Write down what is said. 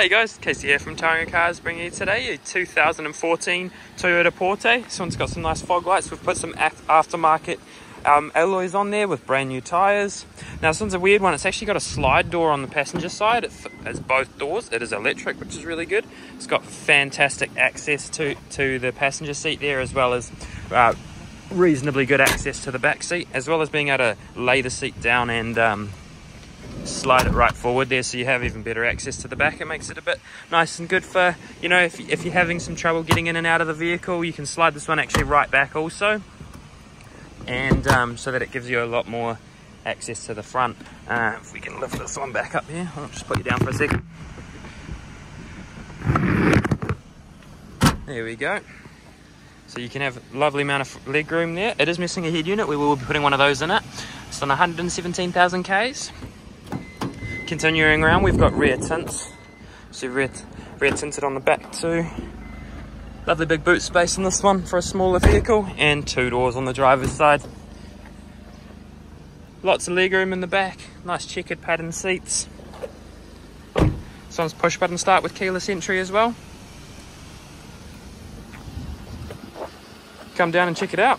Hey guys, Casey here from Tauranga Cars bringing you today a 2014 Toyota Porte. This one's got some nice fog lights. We've put some aftermarket um, alloys on there with brand new tyres. Now this one's a weird one. It's actually got a slide door on the passenger side. It has both doors. It is electric, which is really good. It's got fantastic access to, to the passenger seat there as well as uh, reasonably good access to the back seat as well as being able to lay the seat down and um, slide it right forward there so you have even better access to the back. It makes it a bit nice and good for, you know, if, if you're having some trouble getting in and out of the vehicle, you can slide this one actually right back also. And um, so that it gives you a lot more access to the front. Uh, if we can lift this one back up here, I'll just put you down for a second. There we go. So you can have a lovely amount of leg room there. It is missing a head unit. We will be putting one of those in it. It's on 117,000 Ks. Continuing around, we've got rear tints. So rear, rear tinted on the back too. Lovely big boot space in this one for a smaller vehicle and two doors on the driver's side. Lots of legroom in the back, nice checkered pattern seats. This one's push button start with keyless entry as well. Come down and check it out.